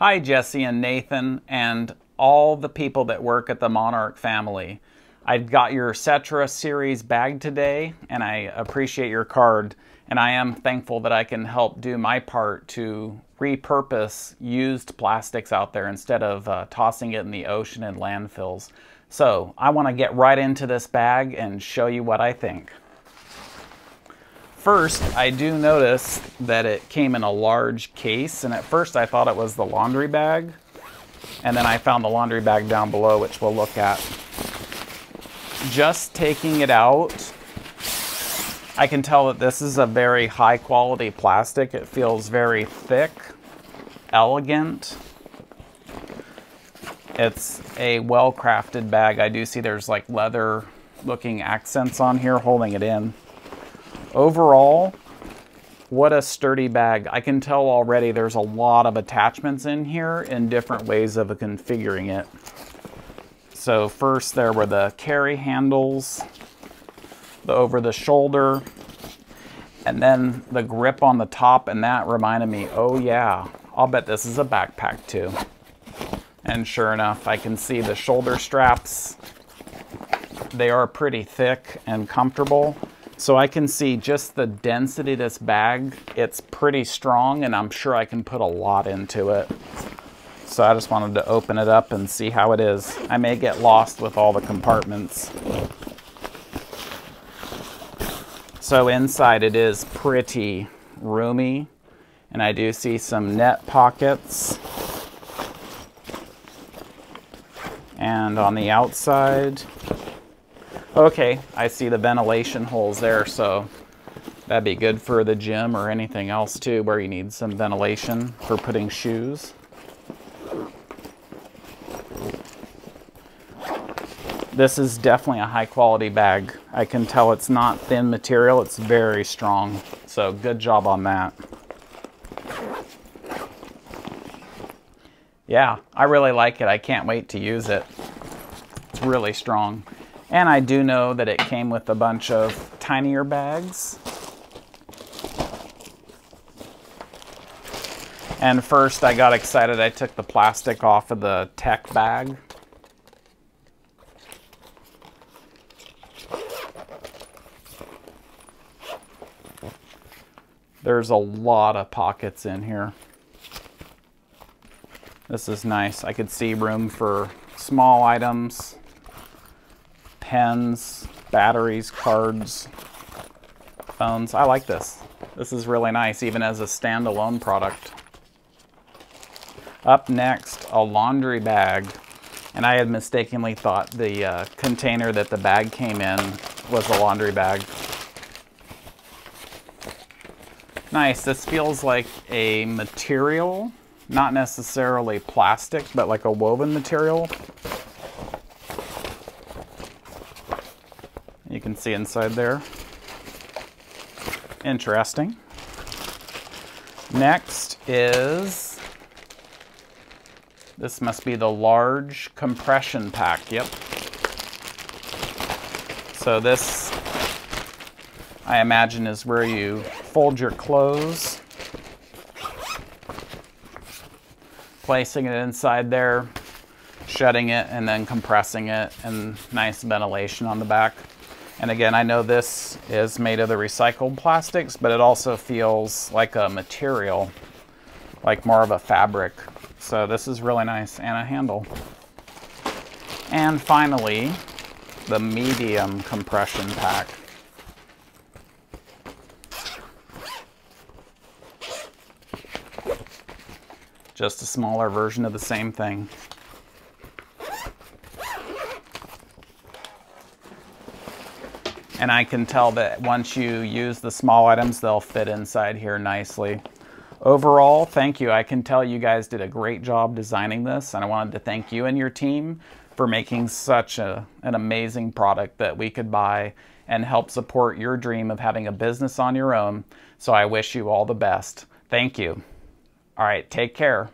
Hi, Jesse and Nathan, and all the people that work at the Monarc family. I got your Settra series bag today, and I appreciate your card. And I am thankful that I can help do my part to repurpose used plastics out there instead of uh, tossing it in the ocean and landfills. So I want to get right into this bag and show you what I think. First, I do notice that it came in a large case, and at first I thought it was the laundry bag, and then I found the laundry bag down below, which we'll look at. Just taking it out, I can tell that this is a very high quality plastic. It feels very thick, elegant. It's a well-crafted bag. I do see there's like leather looking accents on here holding it in. Overall, what a sturdy bag. I can tell already there's a lot of attachments in here and different ways of configuring it. So first there were the carry handles, the over the shoulder, and then the grip on the top and that reminded me, oh yeah, I'll bet this is a backpack too. And sure enough, I can see the shoulder straps. They are pretty thick and comfortable. So I can see just the density of this bag. It's pretty strong and I'm sure I can put a lot into it. So I just wanted to open it up and see how it is. I may get lost with all the compartments. So inside it is pretty roomy and I do see some net pockets. And on the outside, Okay, I see the ventilation holes there, so that'd be good for the gym or anything else too, where you need some ventilation for putting shoes. This is definitely a high quality bag. I can tell it's not thin material, it's very strong. So good job on that. Yeah, I really like it. I can't wait to use it. It's really strong. And I do know that it came with a bunch of tinier bags. And first I got excited, I took the plastic off of the tech bag. There's a lot of pockets in here. This is nice. I could see room for small items, pens, batteries, cards, phones. I like this. This is really nice, even as a standalone product. Up next, a laundry bag. And I had mistakenly thought the uh, container that the bag came in was a laundry bag. Nice, this feels like a material, not necessarily plastic, but like a woven material. See inside there. Interesting. Next is, this must be the large compression pack, yep. So this, I imagine, is where you fold your clothes, placing it inside there, shutting it, and then compressing it, and nice ventilation on the back. And again, I know this is made of the recycled plastics, but it also feels like a material, like more of a fabric. So this is really nice and a handle. And finally, the medium compression pack. Just a smaller version of the same thing. And I can tell that once you use the small items, they'll fit inside here nicely. Overall, thank you. I can tell you guys did a great job designing this, and I wanted to thank you and your team for making such a, an amazing product that we could buy and help support your dream of having a business on your own. So I wish you all the best. Thank you. All right, take care.